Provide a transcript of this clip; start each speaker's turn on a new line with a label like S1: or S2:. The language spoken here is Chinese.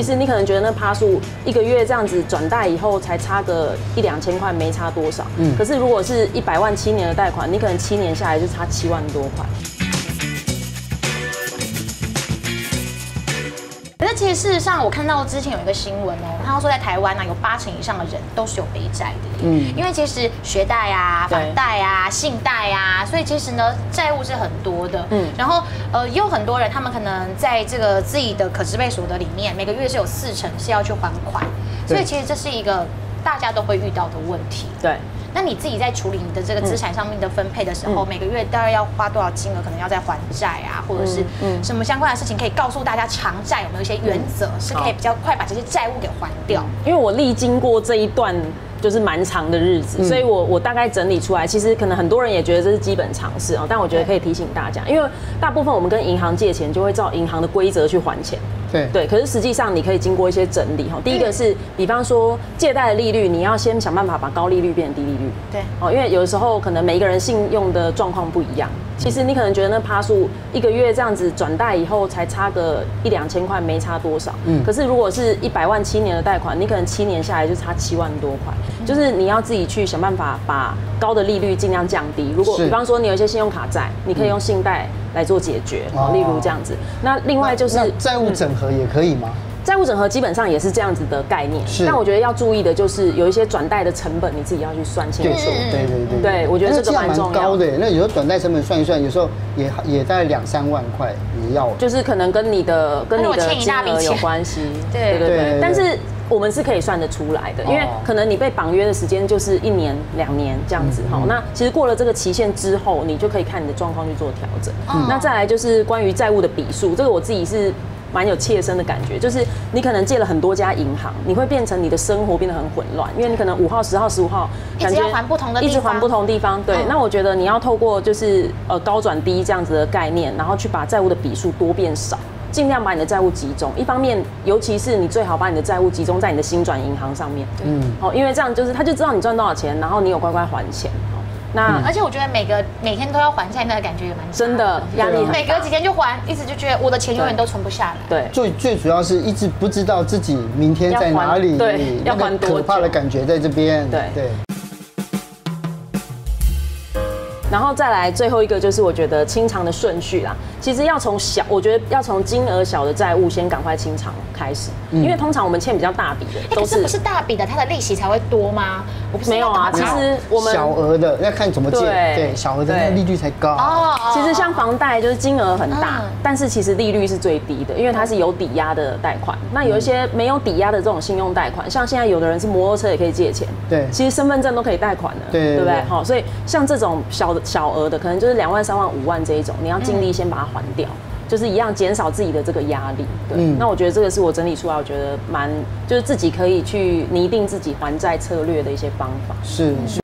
S1: 其实你可能觉得那趴数一个月这样子转贷以后才差个一两千块，没差多少。嗯，可是如果是一百万七年的贷款，你可能七年下来就差七万多块。
S2: 是其实事实上，我看到之前有一个新闻哦，他说在台湾呢，有八成以上的人都是有背债的。嗯，因为其实学贷啊、房贷啊、信贷啊，所以其实呢，债务是很多的。嗯，然后呃，也有很多人，他们可能在这个自己的可支配所得里面，每个月是有四成是要去还款，所以其实这是一个大家都会遇到的问题。
S1: 对。
S2: 那你自己在处理你的这个资产上面的分配的时候，每个月大概要花多少金额？可能要在还债啊，或者是什么相关的事情，可以告诉大家偿债有没有一些原则，是可以比较快把这些债务给还掉？
S1: 因为我历经过这一段。就是蛮长的日子，所以我我大概整理出来，其实可能很多人也觉得这是基本常识啊，但我觉得可以提醒大家，因为大部分我们跟银行借钱就会照银行的规则去还钱，
S3: 对
S1: 对，可是实际上你可以经过一些整理哈。第一个是，比方说借贷的利率，你要先想办法把高利率变成低利率，
S2: 对，
S1: 哦，因为有的时候可能每一个人信用的状况不一样。其实你可能觉得那趴数一个月这样子转贷以后才差个一两千块，没差多少。嗯。可是如果是一百万七年的贷款，你可能七年下来就差七万多块。就是你要自己去想办法把高的利率尽量降低。如果比方说你有一些信用卡债，你可以用信贷来做解决。哦。例如这样子。那另外就是
S3: 债务整合也可以吗？
S1: 债务整合基本上也是这样子的概念，但我觉得要注意的就是有一些转贷的成本，你自己要去算清楚。
S3: 对对对
S1: 对，我觉得这个蛮重
S3: 要的。那有时候转贷成本算一算，有时候也也在两三万块也要。
S1: 就是可能跟你的跟你的金额有关系。对对对。但是我们是可以算得出来的，因为可能你被绑约的时间就是一年两年这样子哈。那其实过了这个期限之后，你就可以看你的状况去做调整。那再来就是关于债务的笔数，这个我自己是。蛮有切身的感觉，就是你可能借了很多家银行，你会变成你的生活变得很混乱，因为你可能五号、十号、十五号，
S2: 感觉还不同的，
S1: 一直还不同地方。对，那我觉得你要透过就是呃高转低这样子的概念，然后去把债务的笔数多变少，尽量把你的债务集中。一方面，尤其是你最好把你的债务集中在你的新转银行上面。嗯，好，因为这样就是他就知道你赚多少钱，然后你有乖乖还钱。
S2: 那而且我觉得每个每天都要还债，那个感觉也蛮
S1: 真的压力。
S2: 每隔几天就还，一直就觉得我的钱永远都存不下来。
S1: 对，
S3: 最最主要是一直不知道自己明天在哪里，
S1: 对，要还
S3: 可怕的感觉在这边。
S1: 对对。然后再来最后一个就是我觉得清偿的顺序啦，其实要从小，我觉得要从金额小的债务先赶快清偿开始，因为通常我们欠比较大笔的
S2: 都是不是大笔的，它的利息才会多吗？
S1: 我不没有啊，其实我们
S3: 小额的要看怎么借，对小额的那利率才高哦。
S1: 其实像房贷就是金额很大，但是其实利率是最低的，因为它是有抵押的贷款。那有一些没有抵押的这种信用贷款，像现在有的人是摩托车也可以借钱，
S3: 对，
S1: 其实身份证都可以贷款的，
S3: 对
S1: 对不对？好，所以像这种小的。小额的可能就是两万、三万、五万这一种，你要尽力先把它还掉，就是一样减少自己的这个压力。对，那我觉得这个是我整理出来，我觉得蛮就是自己可以去拟定自己还债策略的一些方法。
S3: 是是。